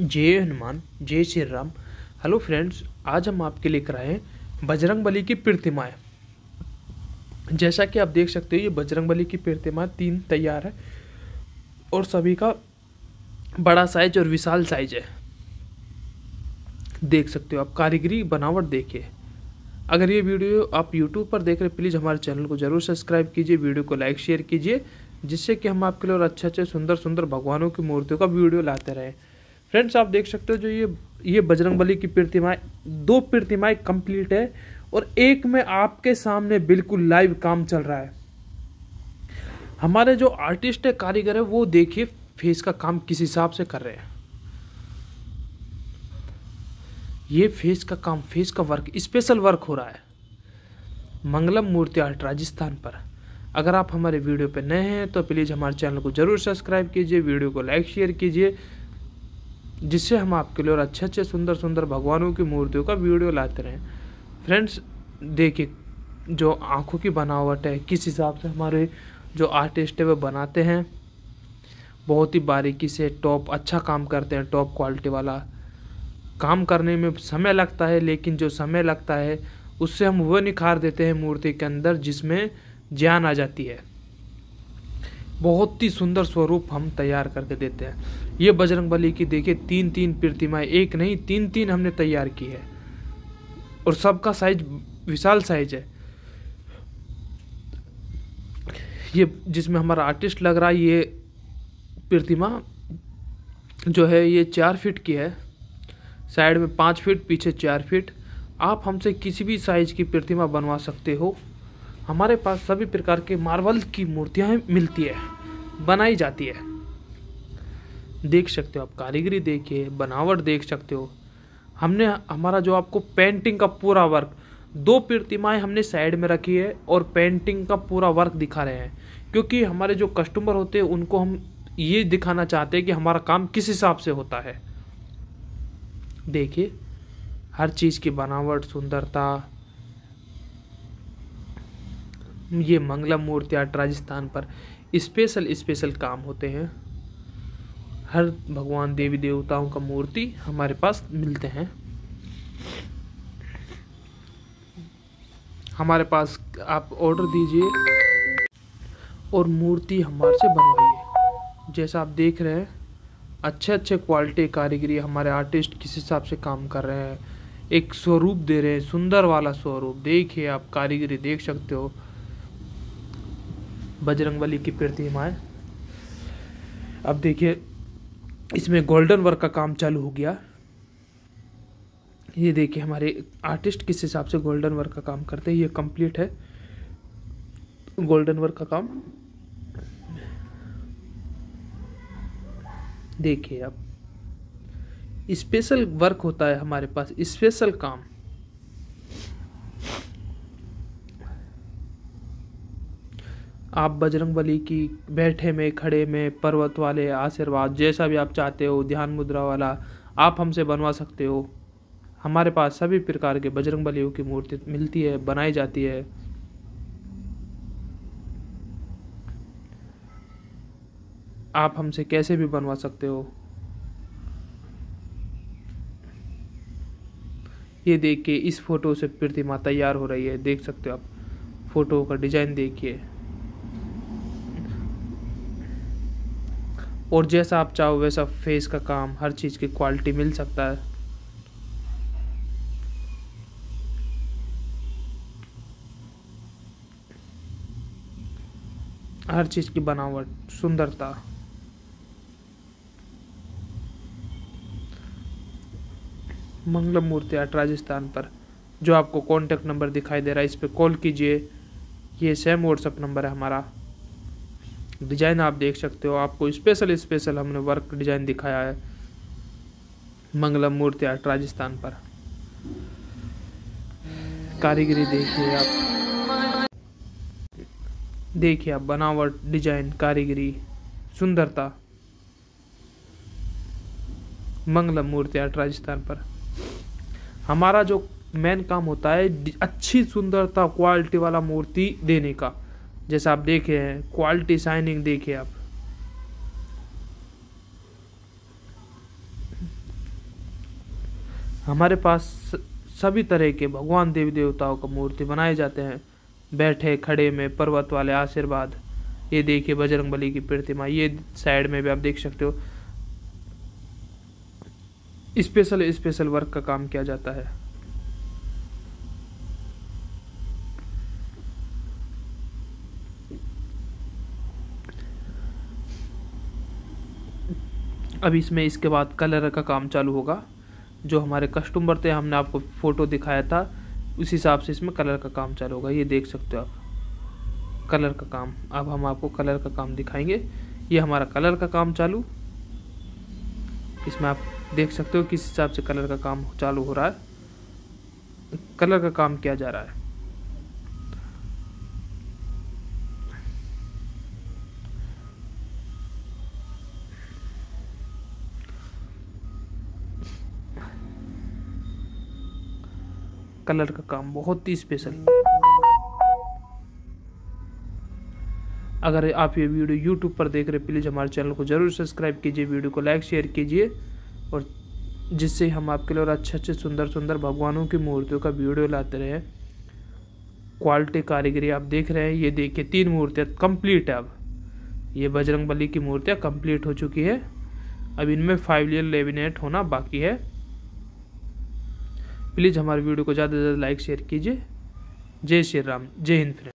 जय हनुमान, जय Shri Ram. Hello friends, आज हम आपके लेकर आए हैं बजरंग बली की प्रतिमाएँ। जैसा कि आप देख सकते हो, ये बजरंग बली की प्रतिमा तीन तैयार है और सभी का बड़ा साइज़ और विशाल साइज़ है। देख सकते हो आप, कारीगरी बनावट देखिए। अगर ये वीडियो आप यूट्यूब पर देख रहे हैं प्लीज़ हमारे चैनल को ज़रूर सब्सक्राइब कीजिए, वीडियो को लाइक शेयर कीजिए, जिससे कि हम आपके लिए और अच्छे अच्छे सुंदर सुंदर भगवानों की मूर्तियों का वीडियो लाते रहें। फ्रेंड्स आप देख सकते हो जो ये ये बजरंग बली की प्रतिमाएँ दो प्रतिमाएँ कंप्लीट है और एक में आपके सामने बिल्कुल लाइव काम चल रहा है। हमारे जो आर्टिस्ट है, कारीगर है, वो देखिए फेस का काम किस हिसाब से कर रहे हैं। ये फेस का काम फेस का वर्क स्पेशल वर्क हो रहा है। मंगलम मूर्ति आर्ट राजस्थान पर। अगर आप हमारे वीडियो पर नए हैं तो प्लीज़ हमारे चैनल को ज़रूर सब्सक्राइब कीजिए, वीडियो को लाइक शेयर कीजिए। जिससे हम आपके लिए और अच्छे अच्छे सुंदर सुंदर भगवानों की मूर्तियों का वीडियो लाते रहें। फ्रेंड्स देखिए, जो आँखों की बनावट है, किस हिसाब से हमारे जो आर्टिस्ट है, वो बनाते हैं। बहुत ही बारीकी से टॉप अच्छा काम करते हैं टॉप क्वालिटी वाला। काम करने में समय लगता है, लेकिन जो समय लगता है, उससे हम वो निखार देते हैं मूर्ति के अंदर जिसमें जान आ जाती है। बहुत ही सुंदर स्वरूप हम तैयार करके देते हैं। ये बजरंग बली की देखिए तीन तीन प्रतिमाएँ, एक नहीं तीन तीन हमने तैयार की है। और सबका साइज़ विशाल साइज़ है। ये जिसमें हमारा आर्टिस्ट लग रहा है, ये प्रतिमा जो है, ये चार फीट की है। साइड में पाँच फीट पीछे चार फीट आप हमसे किसी भी साइज़ की प्रतिमा बनवा सकते हो। हमारे पास सभी प्रकार के मार्बल की मूर्तियाँ मिलती है, बनाई जाती है। देख सकते हो आप, कारीगरी देखिए, बनावट देख सकते हो। हमने, हमारा जो आपको पेंटिंग का पूरा वर्क दो प्रतिमाएँ हमने साइड में रखी है और पेंटिंग का पूरा वर्क दिखा रहे हैं। क्योंकि हमारे जो कस्टमर होते हैं, उनको हम ये दिखाना चाहते हैं कि हमारा काम किस हिसाब से होता है। देखिए, हर चीज़ की बनावट, सुंदरता ये मंगलम मूर्ति राजस्थान पर स्पेशल स्पेशल काम होते हैं। हर भगवान देवी देवताओं का मूर्ति हमारे पास मिलते हैं। हमारे पास आप ऑर्डर दीजिए और मूर्ति हमारे से बनवाइए। जैसा आप देख रहे हैं अच्छे अच्छे क्वालिटी कारीगरी हमारे आर्टिस्ट किस हिसाब से काम कर रहे हैं। एक स्वरूप दे रहे हैं, सुंदर वाला स्वरूप। देखिए आप कारीगरी देख सकते हो। बजरंग बली की प्रतिमा है। अब देखिए, इसमें गोल्डन वर्क का काम चालू हो गया। ये देखिए, हमारे आर्टिस्ट किस हिसाब से गोल्डन वर्क का काम करते हैं, ये कंप्लीट है। गोल्डन वर्क का काम। देखिए अब स्पेशल वर्क होता है हमारे पास स्पेशल काम। आप बजरंग बली की बैठे में, खड़े में, पर्वत वाले आशीर्वाद, जैसा भी आप चाहते हो, ध्यान मुद्रा वाला, आप हमसे बनवा सकते हो। हमारे पास सभी प्रकार के बजरंग बलियों की मूर्ति मिलती है, बनाई जाती है। आप हमसे कैसे भी बनवा सकते हो। ये देखिए, इस फ़ोटो से प्रतिमा तैयार हो रही है, देख सकते हो आप। फ़ोटो का डिज़ाइन देखिए। और जैसा आप चाहो वैसा फेस का काम, हर चीज़ की क्वालिटी मिल सकता है। हर चीज़ की बनावट, सुंदरता। मंगलम मूर्ति आर्ट राजस्थान पर, जो आपको कॉन्टेक्ट नंबर दिखाई दे रहा है, इस पर कॉल कीजिए। ये सेम व्हाट्सअप नंबर है हमारा। डिज़ाइन आप देख सकते हो। आपको स्पेशल स्पेशल हमने वर्क डिज़ाइन दिखाया है मंगलम मूर्ति आर्ट राजस्थान पर। कारीगरी देखिए आप। देखिए आप, बनावट डिज़ाइन कारीगरी, सुंदरता। मंगलम मूर्ति आर्ट राजस्थान पर। हमारा जो मेन काम होता है, अच्छी सुंदरता क्वालिटी वाला मूर्ति देने का। जैसा आप देखे हैं क्वालिटी शाइनिंग देखिए आप। हमारे पास सभी तरह के भगवान देवी देवताओं का मूर्ति बनाए जाते हैं। बैठे, खड़े में, पर्वत वाले आशीर्वाद। ये देखिए बजरंग बली की प्रतिमा, ये साइड में भी आप देख सकते हो। स्पेशल स्पेशल वर्क का काम किया जाता है। अब इसमें इसके बाद कलर का काम चालू होगा, जो हमारे कस्टमर थे, हमने आपको फ़ोटो दिखाया था, उस हिसाब से इसमें कलर का काम चालू होगा। ये देख सकते हो आप। कलर का काम। अब हम आपको कलर का काम दिखाएँगे। ये हमारा कलर का काम चालू। इसमें आप देख सकते हो किस हिसाब से कलर का काम चालू हो रहा है। कलर का काम किया जा रहा है। कलर का काम बहुत ही स्पेशल अगर आप ये वीडियो यूट्यूब पर देख रहे प्लीज़ हमारे चैनल को ज़रूर सब्सक्राइब कीजिए, वीडियो को लाइक शेयर कीजिए और जिससे हम आपके लिए और अच्छे अच्छे, सुंदर सुंदर भगवानों की मूर्तियों का वीडियो लाते रहे। क्वालिटी कारीगरी आप देख रहे हैं, ये देखिए तीन मूर्तियाँ कंप्लीट है अब। ये बजरंग बली की मूर्तियाँ कंप्लीट हो चुकी है। अब इनमें फाइव लेयर लेमिनेट होना बाकी है। प्लीज़ हमारे वीडियो को ज़्यादा से ज़्यादा लाइक, शेयर कीजिए। जय श्री राम, जय हिंद फ्रेंड